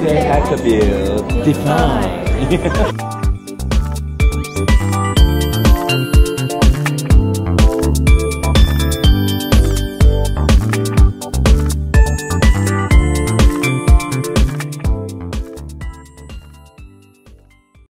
Character attribute. Define.